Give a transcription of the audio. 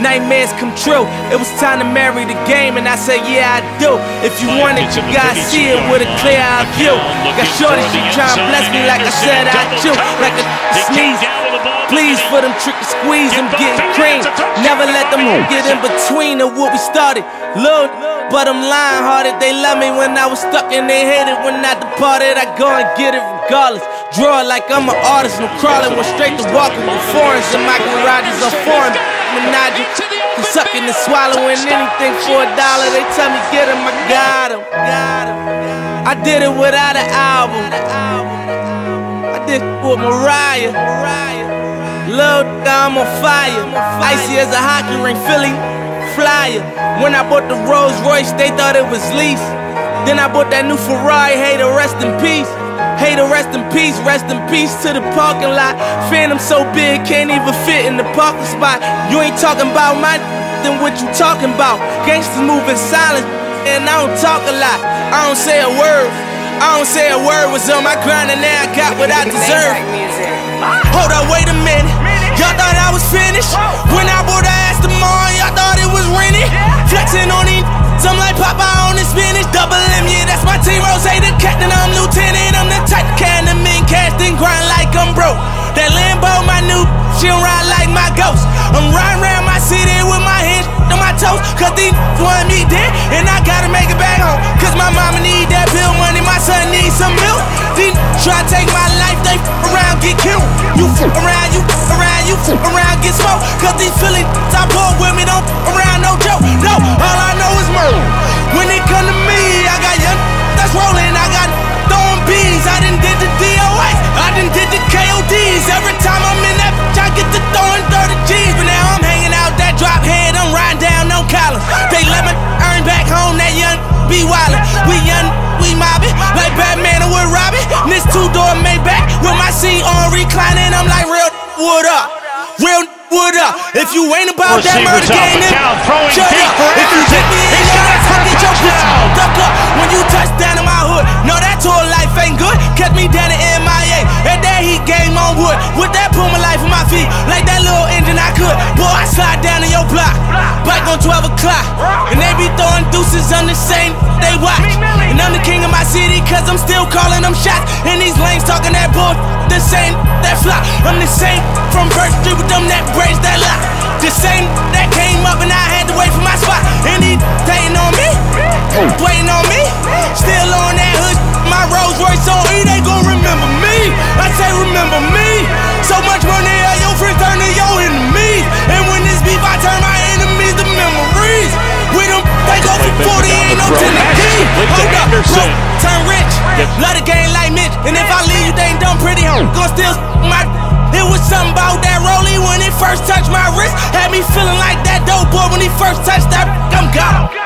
nightmares come true. It was time to marry the game, and I said, Yeah, I do. If you want it, you gotta see it with a clear eye view. Got shorty, she tryna bless me like I said I do. Like a sneeze. Please for them trick and squeeze, them getting cream. Never let them get in between of what we started. Look, but I'm lying hearted. They love me when I was stuck and they hated when I departed. I go and get it regardless. Draw it like I'm an artist, no crawling, went straight to walking with foreigns and my garages are foreign. I'm sucking and swallowing anything for a dollar. They tell me get him, I got him. I did it without an album. I did it with Mariah. Lil' I'm on fire. Icy as a hockey ring, Philly flyer. When I bought the Rolls Royce, they thought it was lease. Then I bought that new Ferrari, hey, to rest in peace. Rest in peace, rest in peace to the parking lot. Phantom so big, can't even fit in the parking spot. You ain't talking about my then what you talking about? Gangsters moving silent, and I don't talk a lot. I don't say a word. I don't say a word. Was on my grind, and now I got what I deserve. Hold up, wait a minute. Y'all thought I was finished ghost. I'm riding around my city with my hands on my toes. Cause these want me dead, and I gotta make it back home. Cause my mama need that bill money, my son needs some milk. These try to take my life, they around, get killed. You around, young wildin'. We young, we mobbing, like Batman or with Robin. This two door Maybach with my seat on reclining. I'm like, real, what up? Real, what up? If you ain't about that murder game, then shut up. If you hit me in your ass, I get your pussy stuck up. When you touch down in my hood, no, that tour life ain't good. Catch me down in MIA, and that heat game on wood. With that Puma life on my feet, like that little engine I could. Boy, I slide down in your block, bike on 12 o'clock. Be throwing deuces on the same, they watch. And I'm the king of my city, cause I'm still calling them shots. And these lanes talking that bull, the same, that flop. I'm the same from Birch Street with them that braids that lock. The same that came up and I had to wait And if I leave you, ain't done pretty. Gon' still my. It was something about that rollie when it first touched my wrist. Had me feeling like that dope boy when he first touched that. I'm gone.